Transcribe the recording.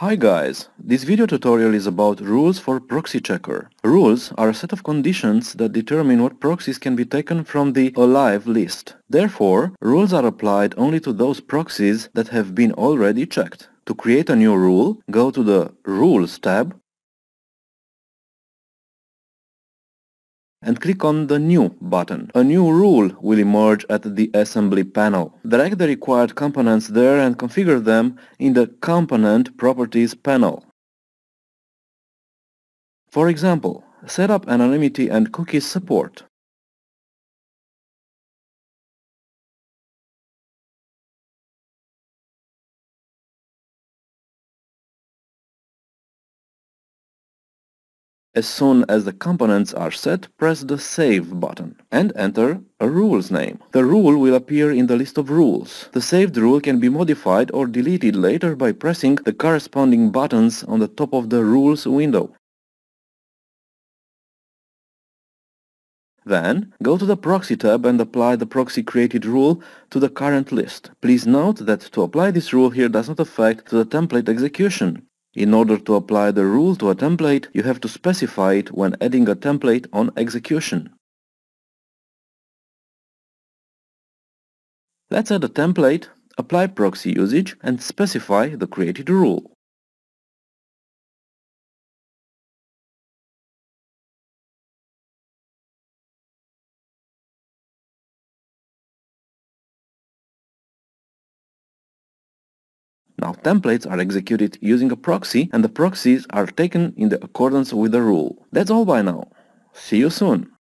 Hi guys, this video tutorial is about rules for proxy checker. Rules are a set of conditions that determine what proxies can be taken from the alive list. Therefore, rules are applied only to those proxies that have been already checked. To create a new rule, go to the Rules tab and click on the New button. A new rule will emerge at the assembly panel. Drag the required components there and configure them in the Component Properties panel. For example, set up anonymity and cookies support. As soon as the components are set, press the Save button and enter a rule's name. The rule will appear in the list of rules. The saved rule can be modified or deleted later by pressing the corresponding buttons on the top of the rules window. Then, go to the Proxy tab and apply the proxy created rule to the current list. Please note that to apply this rule here does not affect the template execution. In order to apply the rule to a template, you have to specify it when adding a template on execution. Let's add a template, apply proxy usage and specify the created rule. Now templates are executed using a proxy and the proxies are taken in the accordance with the rule. That's all by now. See you soon!